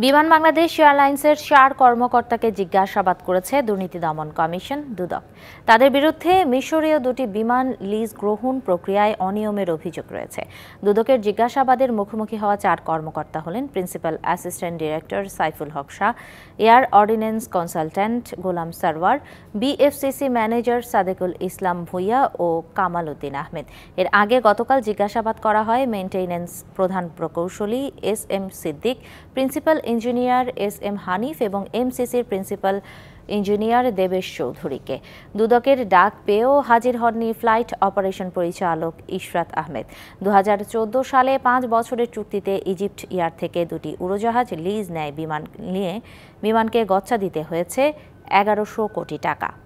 বিমান বাংলাদেশ এয়ারলাইন্সের চার কর্মকর্তাকে জিজ্ঞাসাবাদ করেছে দুর্নীতি দমন কমিশন, দুদক। তাদের বিরুদ্ধে মিশরীয় দুটি বিমান লিজ গ্রহণ প্রক্রিয়ায় অনিয়মের অভিযোগ রয়েছে। দুদকের জিজ্ঞাসাবাদের মুখোমুখি হওয়া চার কর্মকর্তা হলেন principal assistant director Saiful Haq Shah, air ordnance consultant Golam Sarwar, BFCC manager Sadequl Islam Bhuiyan ও কামাল উদ্দিন আহমেদ। এর আগে গতকাল জিজ্ঞাসাবাদ করা হয় মেইনটেনেন্স প্রধান প্রকৌশলী S M Siddique, principal engineer S M Hanif এবং এমসিসির প্রিন্সিপাল ইঞ্জিনিয়ার দেবেশ চৌধুরীকে। দুদকের ডাক পেয়েও হাজির হননি ফ্লাইট অপারেশন পরিচালক ইশরাত আহমেদ। দু হাজার চোদ্দ সালে পাঁচ বছরের চুক্তিতে ইজিপ্ট ইয়ার থেকে দুটি উড়োজাহাজ লিজ নেয় বিমান নিয়ে। বিমানকে গচ্ছা দিতে হয়েছে এগারোশো কোটি টাকা।